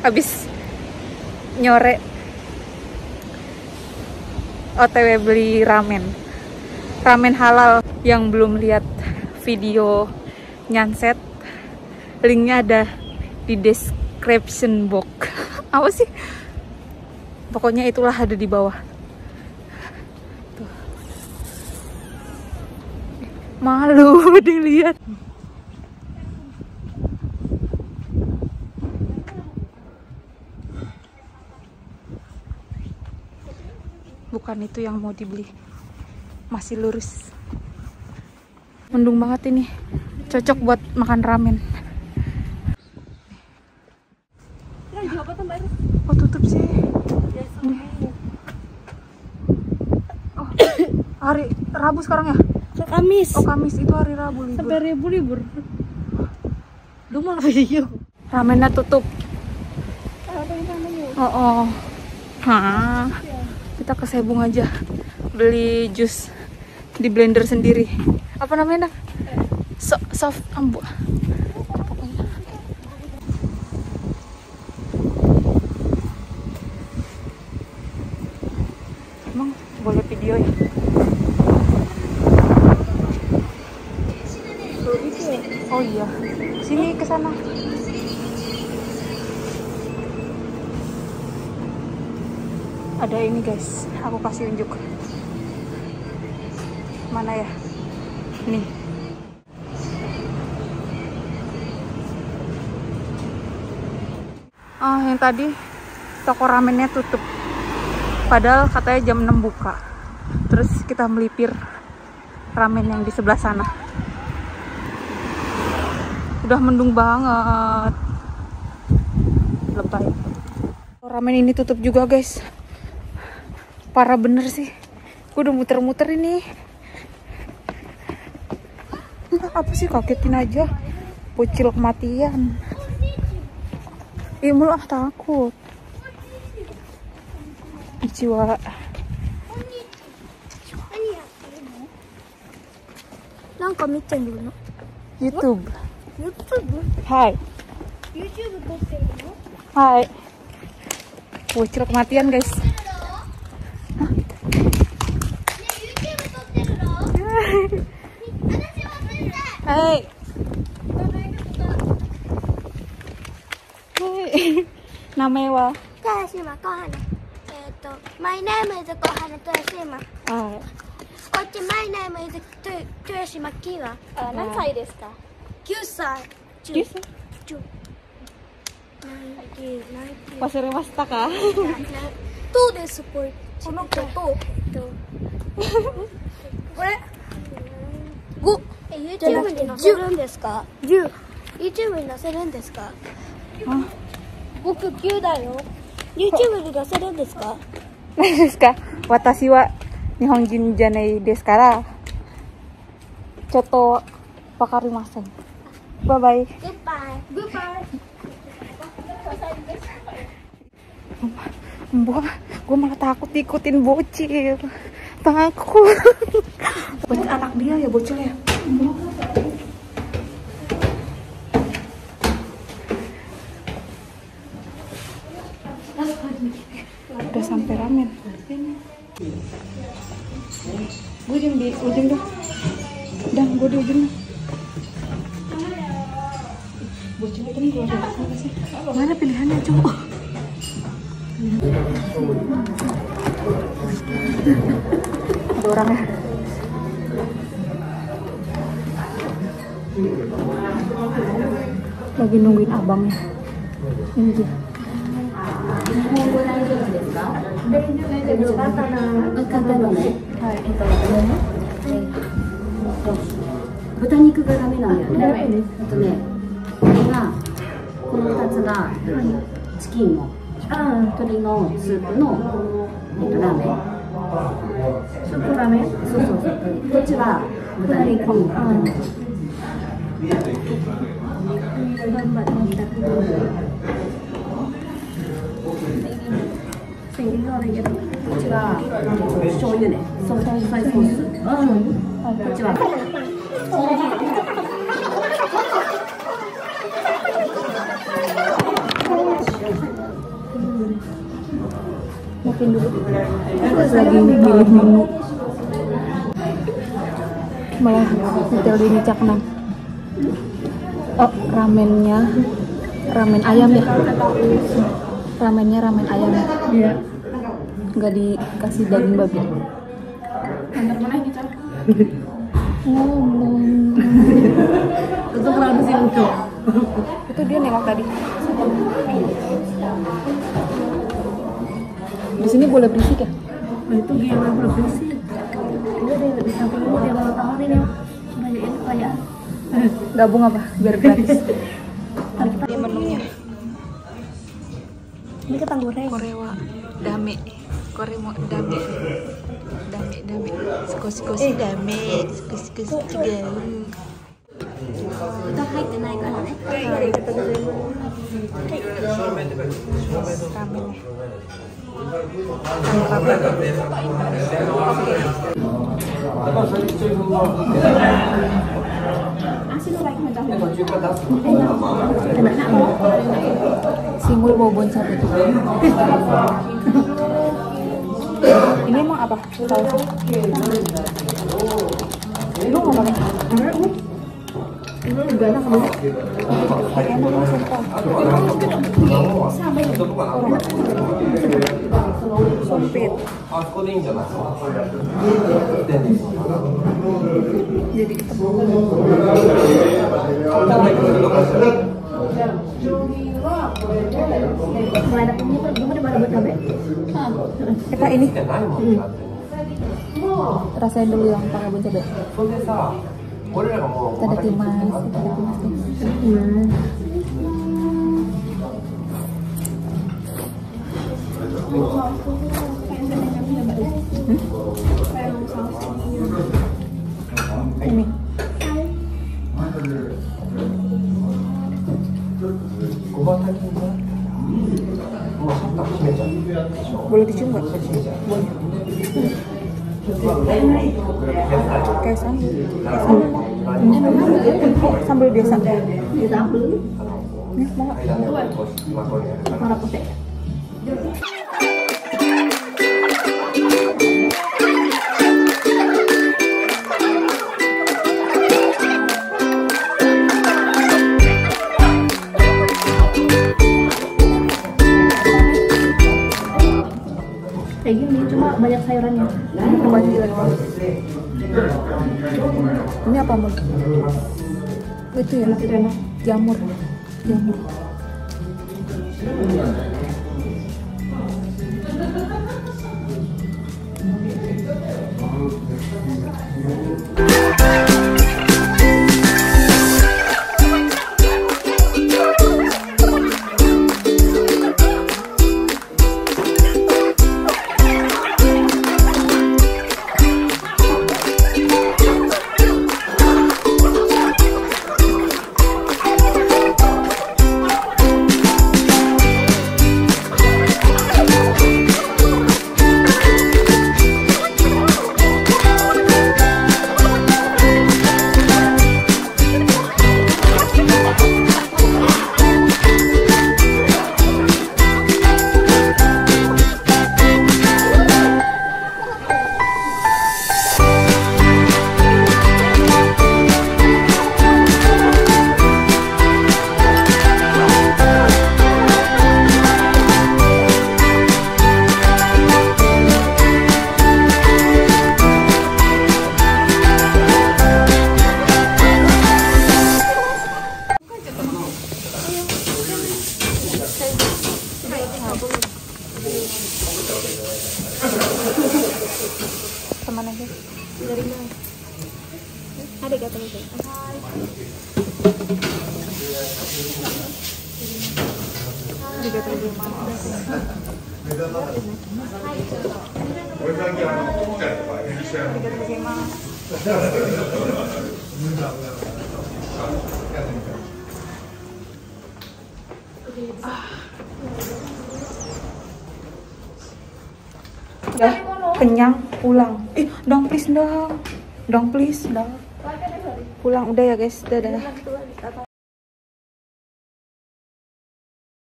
habis nyore. OTW beli ramen. Ramen halal yang belum lihat video nyanset. Linknya ada di description box. Apa sih? Pokoknya itulah ada di bawah. Tuh. malu dilihat bukan itu yang mau dibeli. Masih lurus. Mendung banget ini. Cocok buat makan ramen. Oh tutup sih. Nih. oh hari Rabu sekarang ya? Kamis. oh Kamis. Itu hari Rabu libur. Sampai ribu libur. Lu malah video. ramennya tutup. Oh oh. Hah. Kita ke Sebung aja beli jus di blender sendiri apa namanya Nak? so, soft ambu pokoknya emang boleh video ya oh iya sini ke sana ada ini guys. Aku kasih unjuk. Mana ya? Nih. Ah yang tadi toko ramennya tutup. Padahal katanya jam 6 buka. Terus kita melipir ramen yang di sebelah sana. Udah mendung banget. Lebay. Ramen ini tutup juga guys parah bener sih. Gue udah muter-muter ini. Apa sih? Kagetin aja. Bocil kematian. Imul ah takut. Jiwa. Nanka mite dulu. YouTube. YouTube. Hai. YouTube. Hai. Bocil kematian guys. はい。名前は？かしま、こはな。えっ、ー、と、マイネームイズこはねとやしま。はい。こっち、マイネームイズと、とやしまきは。あ何歳ですか？九歳。九歳？九。忘れましたか？どうです、これ。この子と。え、え YouTube に載せるんですか10 YouTube に載せるんですか僕9だよ YouTube に載せるんですか 何ですか私は日本人じゃないですからちょっとわかりませんバイバイ Goodbye Goodbye Mbak, gue malah takut ikutin bocil takut bocil anak dia ya bocil ya udah sampai ramen. Gue ujung di ujung dah dah gue di ujung mana pilihannya cowok ada orangnya lagi nungguin abangnya ini dia 豚肉がダメなんだよね。ダメです。えっとね、これがこの二つがチキンの鶏のスープのえっとラーメン。スープラーメンそうそうそう。こっちは豚肉。 쇼이네. 소통사의 소스. 어, 그치 마. Makin dulu. Terus lagi milih menu. Malah hotel di Caknan. Oh ramennya ramen ayam ya? Ramennya ramen ayam. Iya. nggak dikasih daging babi? Ngomong. Itu kenapa sih lucu? itu. Dia nengok tadi. Di sini boleh berisik ya? Nah, itu dia yang belum bersih. Dia di, samping dia baru tawarin ya. Rayain kayak gabung apa? Biar gratis. Ini menunya. Ini ketang goreng. korewa dame. Koremo dame. Dame dame. Skosi skosi dame. Skosi skosi juga 歌入ってないからね ramennya ramen Singgul bobon satu. Ini emang apa? Tahu? Lu nggak pakai? Ini juga enak banget. Enak sumpah. Sempit. あそこでいいんじゃないですか。 Jadi ketemu. Mulai ada punya tuh, gimana baru buat cabai? Kita ini って dulu jadi kita ini. Hmm. Rasain dulu yang pakai bun cabe 몰라 드시는 거야? 뭐냐? cây sắn xong rồi việc sẵn đây. Nước bó. Hoặc là có thể. Kayak gini, cuma banyak sayurannya. Kembali lagi. Ini apa mau? Itu ya, jamur. Jamur. Teman Ada gak teman Juga. Udah kenyang pulang. Ih, dong please dong. Dong please dong. Pulang udah ya guys. Dadah.